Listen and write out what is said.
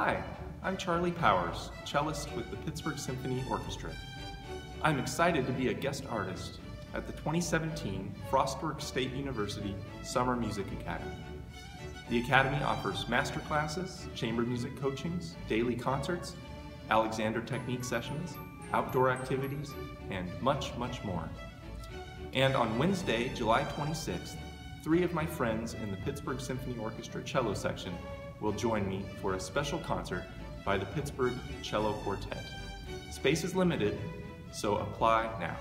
Hi, I'm Charlie Powers, cellist with the Pittsburgh Symphony Orchestra. I'm excited to be a guest artist at the 2017 Frostburg State University Summer Music Academy. The Academy offers master classes, chamber music coachings, daily concerts, Alexander Technique sessions, outdoor activities, and much, much more. And on Wednesday, July 26th, three of my friends in the Pittsburgh Symphony Orchestra cello section will join me for a special concert by the Pittsburgh Cello Quartet. Space is limited, so apply now.